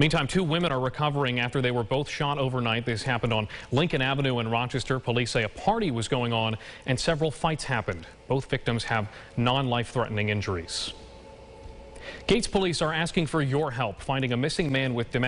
Meantime, two women are recovering after they were both shot overnight. This happened on Lincoln Avenue in Rochester. Police say a party was going on and several fights happened. Both victims have non-life-threatening injuries. Gates police are asking for your help finding a missing man with dementia.